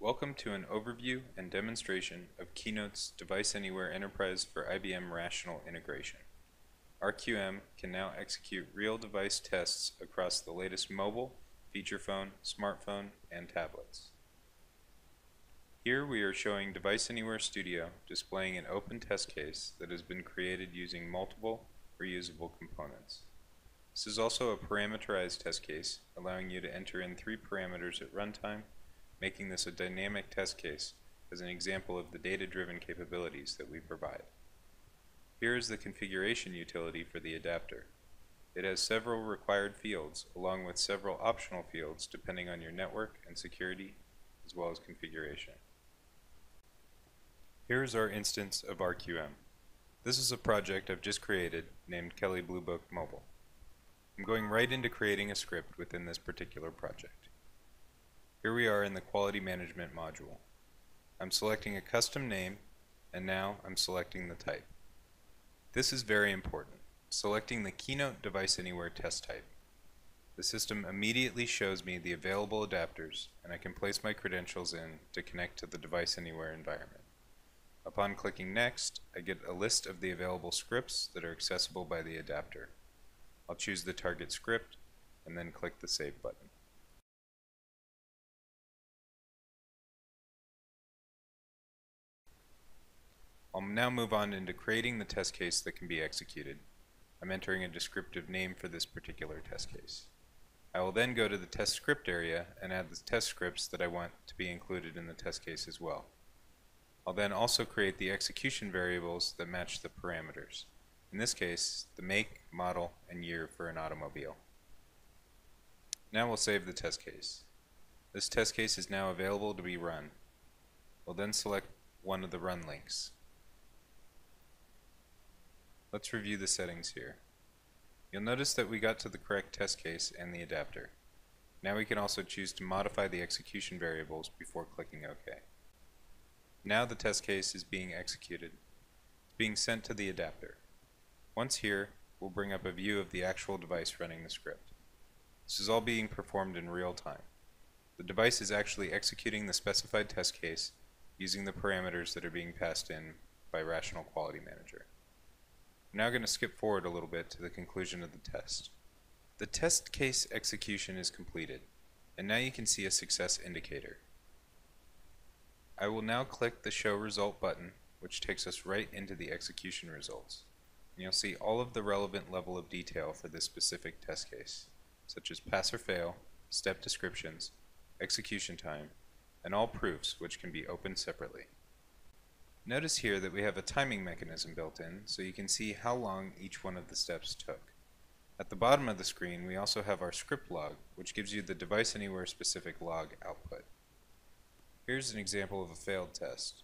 Welcome to an overview and demonstration of Keynote's Device Anywhere Enterprise for IBM Rational Integration. RQM can now execute real device tests across the latest mobile, feature phone, smartphone, and tablets. Here we are showing Device Anywhere Studio displaying an open test case that has been created using multiple reusable components. This is also a parameterized test case, allowing you to enter in three parameters at runtime, making this a dynamic test case as an example of the data-driven capabilities that we provide. Here is the configuration utility for the adapter. It has several required fields, along with several optional fields depending on your network and security, as well as configuration. Here is our instance of RQM. This is a project I've just created named Kelley Blue Book Mobile. I'm going right into creating a script within this particular project. Here we are in the quality management module. I'm selecting a custom name and now I'm selecting the type. This is very important, selecting the Keynote Device Anywhere test type. The system immediately shows me the available adapters and I can place my credentials in to connect to the Device Anywhere environment. Upon clicking Next, I get a list of the available scripts that are accessible by the adapter. I'll choose the target script and then click the Save button. I'll now move on into creating the test case that can be executed. I'm entering a descriptive name for this particular test case. I will then go to the test script area and add the test scripts that I want to be included in the test case as well. I'll then also create the execution variables that match the parameters in this case, the make, model, and year for an automobile. Now we'll save the test case. This test case is now available to be run. We'll then select one of the run links. Let's review the settings here. You'll notice that we got to the correct test case and the adapter. Now we can also choose to modify the execution variables before clicking OK. Now the test case is being executed. It's being sent to the adapter. Once here, we'll bring up a view of the actual device running the script. This is all being performed in real time. The device is actually executing the specified test case using the parameters that are being passed in by Rational Quality Manager. I'm now going to skip forward a little bit to the conclusion of the test. The test case execution is completed, and now you can see a success indicator. I will now click the Show Result button, which takes us right into the execution results and you'll see all of the relevant level of detail for this specific test case, such as pass or fail, step descriptions, execution time, and all proofs which can be opened separately. Notice here that we have a timing mechanism built in so you can see how long each one of the steps took. At the bottom of the screen we also have our script log which gives you the device anywhere specific log output. Here's an example of a failed test.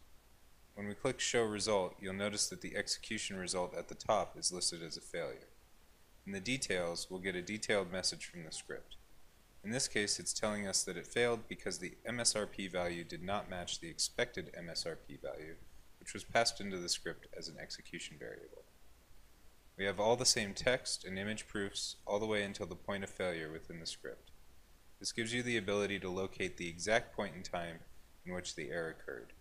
When we click Show Result, you'll notice that the execution result at the top is listed as a failure. In the details, we'll get a detailed message from the script. In this case, it's telling us that it failed because the MSRP value did not match the expected MSRP value, which was passed into the script as an execution variable. We have all the same text and image proofs all the way until the point of failure within the script. This gives you the ability to locate the exact point in time in which the error occurred.